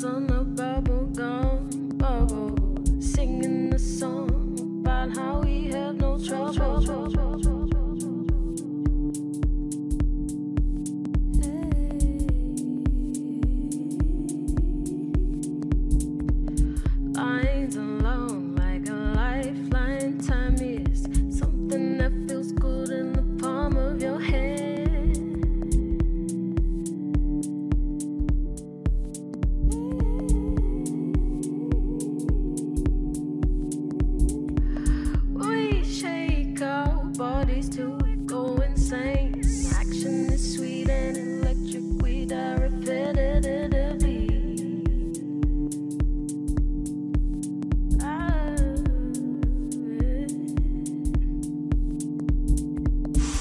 clouds on the bubble gum bubble, singing the song about how we have no trouble. Hey. Lines we go insane. Action is sweet and electric. We die repetitively. Ah,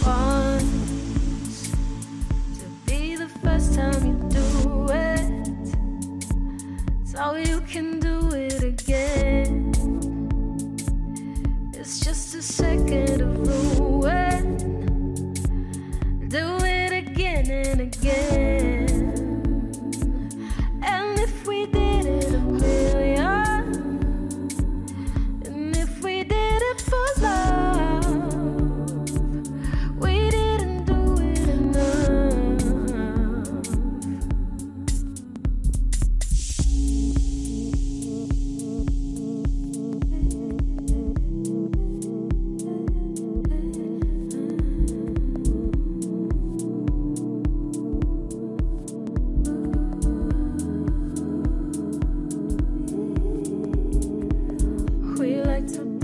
Once to be the first time you do it, so you can do it again. It's just a second of ruin. Again and again.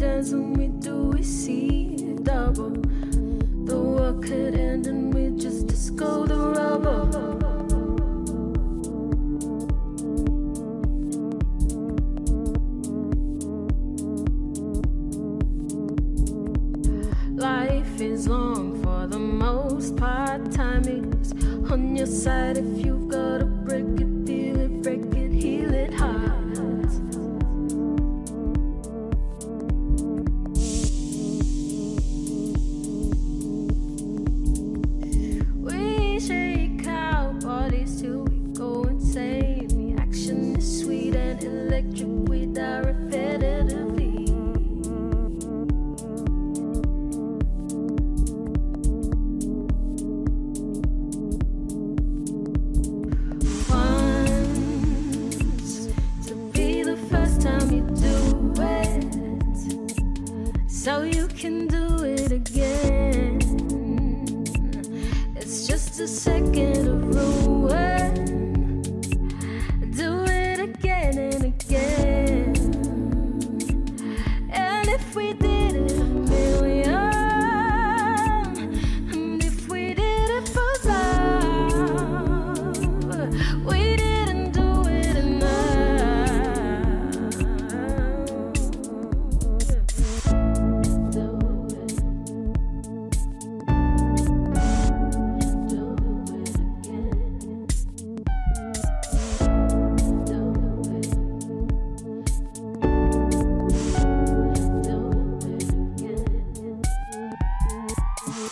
Dance and we do, we see double. The world could end and we just disco the rubber. Life is long for the most part. Time is on your side if you've got to do it again. It's just a second of ruin.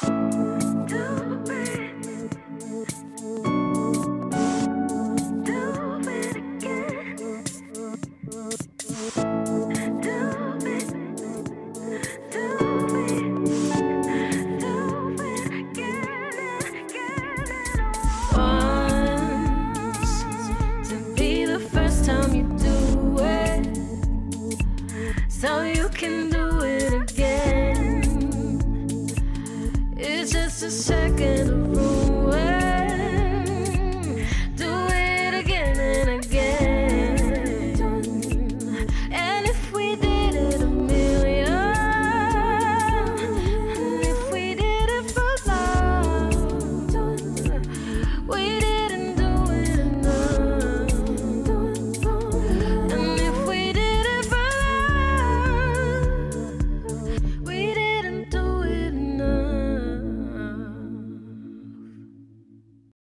Once